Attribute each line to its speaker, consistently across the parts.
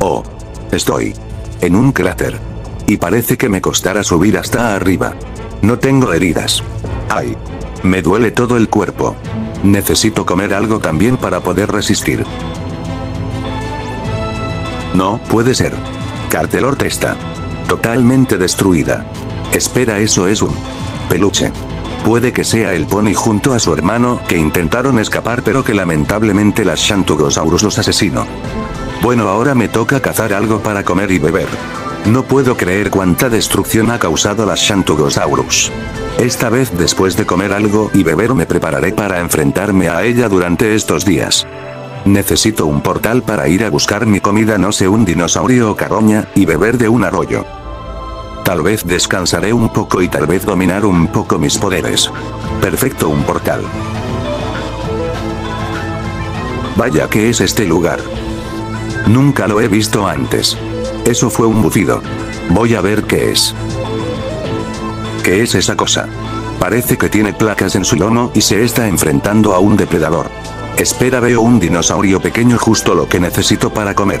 Speaker 1: Oh. Estoy. En un cráter. Y parece que me costará subir hasta arriba. No tengo heridas. Ay. Me duele todo el cuerpo. Necesito comer algo también para poder resistir. No, puede ser. Cartelor está. Totalmente destruida. Espera, eso es un peluche. Puede que sea el pony junto a su hermano, que intentaron escapar pero que lamentablemente las Shantugosaurus los asesinó. Bueno ahora me toca cazar algo para comer y beber. No puedo creer cuánta destrucción ha causado las Shantugosaurus. Esta vez después de comer algo y beber me prepararé para enfrentarme a ella durante estos días. Necesito un portal para ir a buscar mi comida no sé un dinosaurio o carroña, y beber de un arroyo. Tal vez descansaré un poco y tal vez dominar un poco mis poderes. Perfecto un portal. Vaya que es este lugar. Nunca lo he visto antes. Eso fue un bufido. Voy a ver qué es. ¿Qué es esa cosa? Parece que tiene placas en su lomo y se está enfrentando a un depredador. Espera veo un dinosaurio pequeño justo lo que necesito para comer.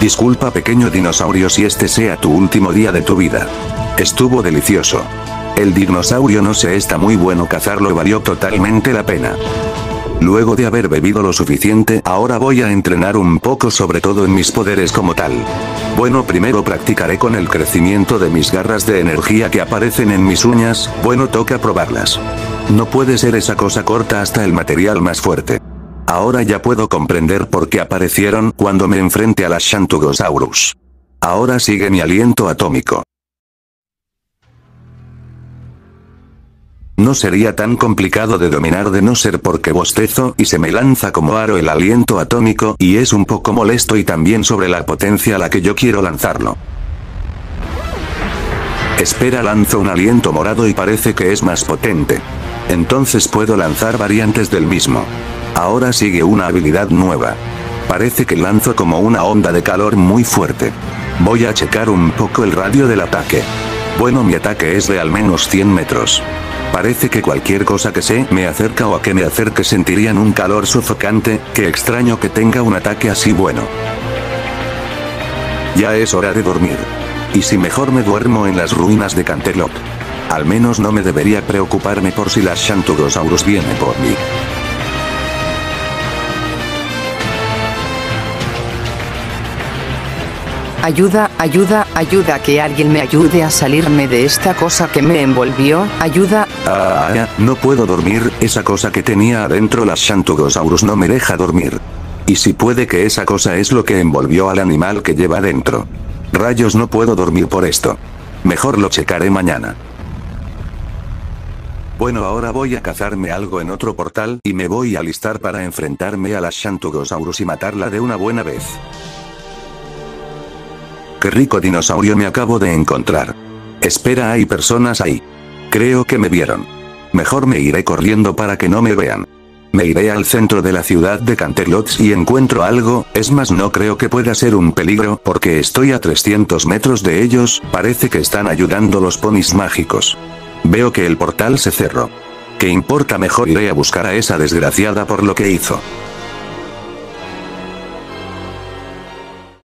Speaker 1: Disculpa pequeño dinosaurio si este sea tu último día de tu vida. Estuvo delicioso. El dinosaurio no sé está muy bueno cazarlo valió totalmente la pena. Luego de haber bebido lo suficiente, ahora voy a entrenar un poco sobre todo en mis poderes como tal. Bueno, primero practicaré con el crecimiento de mis garras de energía que aparecen en mis uñas, bueno toca probarlas. No puede ser esa cosa corta hasta el material más fuerte. Ahora ya puedo comprender por qué aparecieron cuando me enfrente a las Shantugosaurus. Ahora sigue mi aliento atómico. No sería tan complicado de dominar de no ser porque bostezo y se me lanza como aro el aliento atómico y es un poco molesto y también sobre la potencia a la que yo quiero lanzarlo. Espera lanzo un aliento morado y parece que es más potente. Entonces puedo lanzar variantes del mismo. Ahora sigue una habilidad nueva. Parece que lanzo como una onda de calor muy fuerte. Voy a checar un poco el radio del ataque. Bueno mi ataque es de al menos 100 metros. Parece que cualquier cosa que se me acerca o a que me acerque sentirían un calor sofocante, que extraño que tenga un ataque así bueno. Ya es hora de dormir. Y si mejor me duermo en las ruinas de Canterlot. Al menos no me debería preocuparme por si las Shantugosaurus vienen por mí.
Speaker 2: Ayuda, ayuda, ayuda, que alguien me ayude a salirme de esta cosa que me envolvió. Ayuda.
Speaker 1: Ah, no puedo dormir, esa cosa que tenía adentro las Shantugosaurus no me deja dormir. Y si puede que esa cosa es lo que envolvió al animal que lleva dentro. Rayos no puedo dormir por esto. Mejor lo checaré mañana. Bueno ahora voy a cazarme algo en otro portal y me voy a alistar para enfrentarme a las Shantugosaurus y matarla de una buena vez. Qué rico dinosaurio me acabo de encontrar. Espera, hay personas ahí. Creo que me vieron. Mejor me iré corriendo para que no me vean. Me iré al centro de la ciudad de Canterlots y encuentro algo, es más no creo que pueda ser un peligro porque estoy a 300 metros de ellos, parece que están ayudando los ponis mágicos. Veo que el portal se cerró. ¿Qué importa mejor iré a buscar a esa desgraciada por lo que hizo?